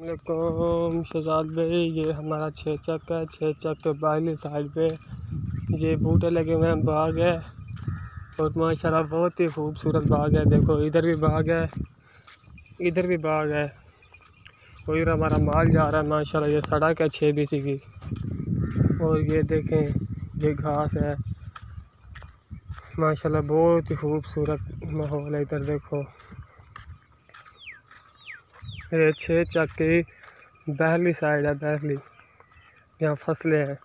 शहजाद भाई, ये हमारा छः चक है। छः चक के बाहली साइड पे। ये बूटे लगे हुए हैं, बाग है। और माशाल्लाह बहुत ही खूबसूरत बाग है। देखो, इधर भी बाग है। इधर भी बाग है। और इधर हमारा माल जा रहा है, माशाल्लाह। ये सड़क है छः बी सी की। और ये देखें, ये घास है। माशाल्लाह बहुत ही खूबसूरत माहौल है इधर, देखो। ये छः चक बहली साइड है बहली यहाँ फ़सलें हैं।